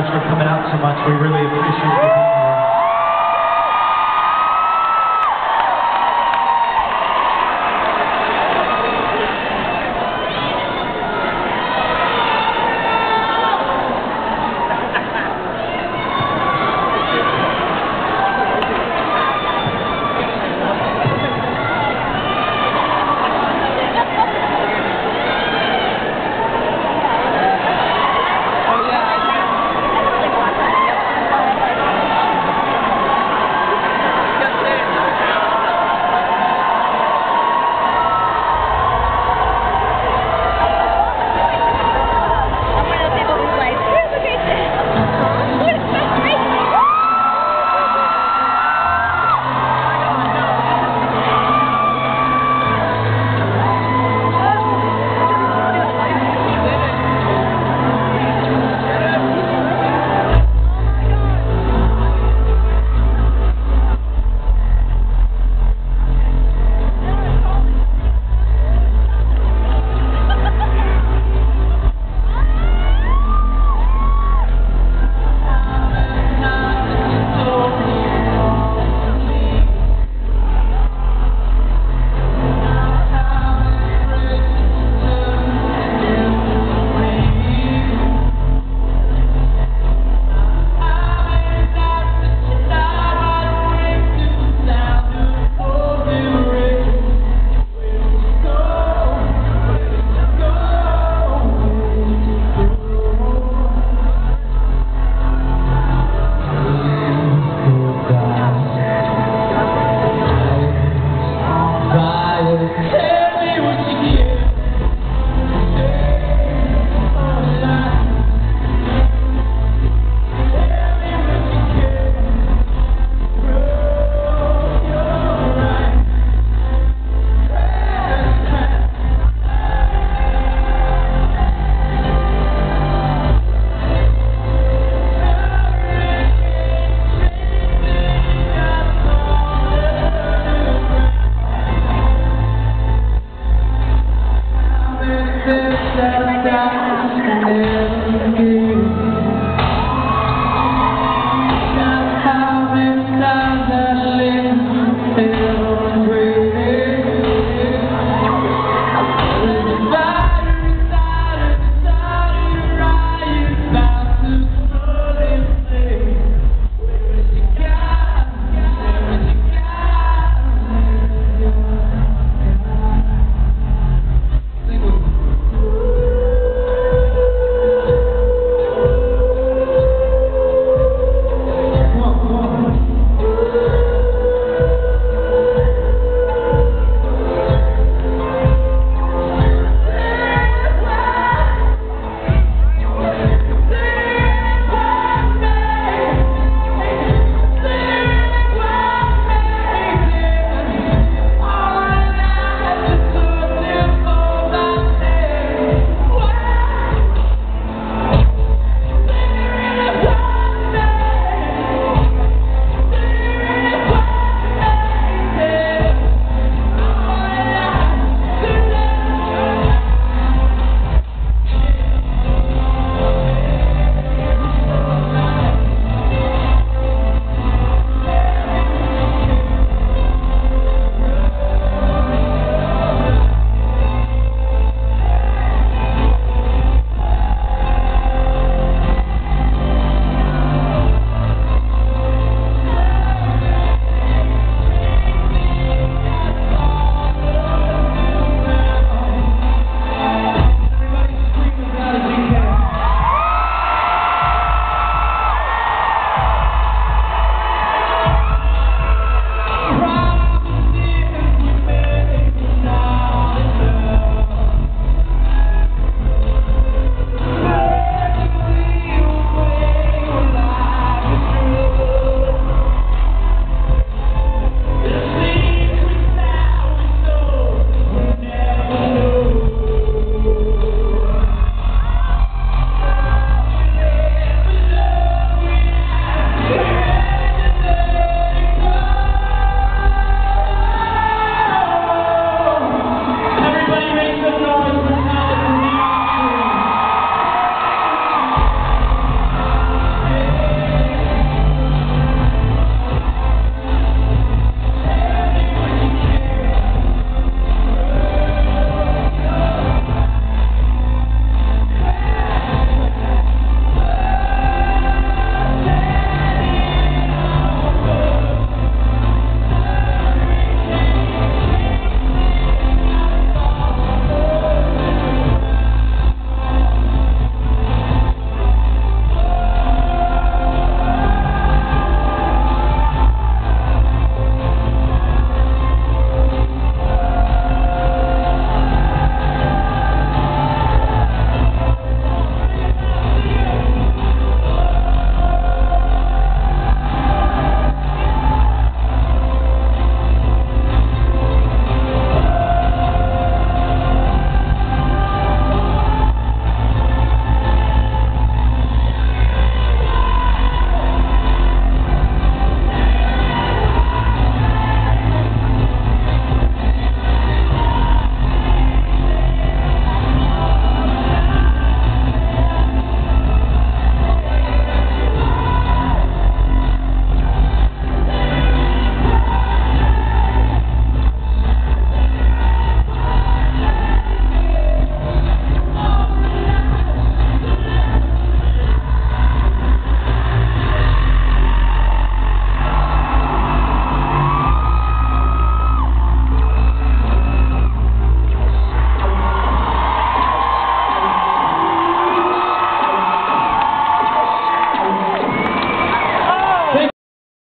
guys for coming out so much. We really appreciate it.